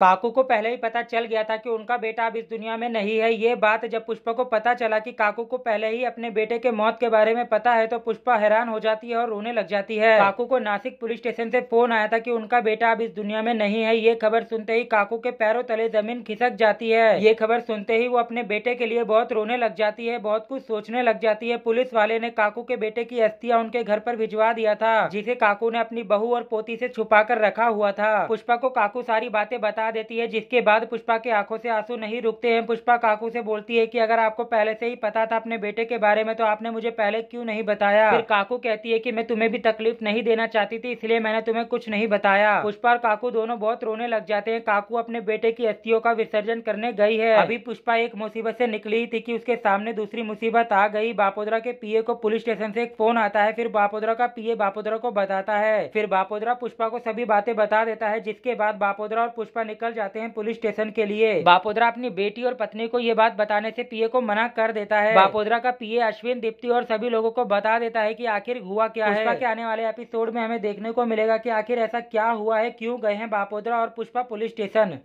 काकू को पहले ही पता चल गया था कि उनका बेटा अब इस दुनिया में नहीं है। ये बात जब पुष्पा को पता चला कि काकू को पहले ही अपने बेटे के मौत के बारे में पता है तो पुष्पा हैरान हो जाती है और रोने लग जाती है। काकू को नासिक पुलिस स्टेशन से फ़ोन आया था कि उनका बेटा अब इस दुनिया में नहीं है। ये खबर सुनते ही काकू के पैरों तले ज़मीन खिसक जाती है। ये खबर सुनते ही वो अपने बेटे के लिए बहुत रोने लग जाती है, बहुत कुछ सोचने लग जाती है। पुलिस वाले ने काकू के बेटे की अस्थियाँ उनके घर पर भिजवा दिया था, जिसे काकू ने अपनी बहू और पोती से छुपा रखा हुआ था। पुष्पा को काकू सारी बातें बता देती है, जिसके बाद पुष्पा के आँखों से आँसू नहीं रुकते हैं। पुष्पा काकू से बोलती है कि अगर आपको पहले से ही पता था अपने बेटे के बारे में तो आपने मुझे पहले क्यों नहीं बताया? फिर काकू कहती है कि मैं तुम्हें भी तकलीफ़ नहीं देना चाहती थी, इसलिए मैंने तुम्हें कुछ नहीं बताया। पुष्पा और काकू दोनों बहुत रोने लग जाते हैं। काकू अपने बेटे की अस्थियों का विसर्जन करने गई है। अभी पुष्पा एक मुसीबत से निकली थी कि उसके सामने दूसरी मुसीबत आ गई। बापोदरा के पीए को पुलिस स्टेशन से एक फ़ोन आता है, फिर बापोदरा का पीए बापोदरा को बताता है। फिर बापोदरा पुष्पा को सभी बातें बता देता है, जिसके बाद बापोदरा और पुष्पा निकल जाते हैं पुलिस स्टेशन के लिए। बापोदरा अपनी बेटी और पत्नी को ये बात बताने से पीए को मना कर देता है। बापोदरा का पीए अश्विन, दीप्ति और सभी लोगों को बता देता है कि आखिर हुआ क्या है। के आने वाले एपिसोड में हमें देखने को मिलेगा कि आखिर ऐसा क्या हुआ है, क्यों गए हैं बापोदरा और पुष्पा पुलिस स्टेशन।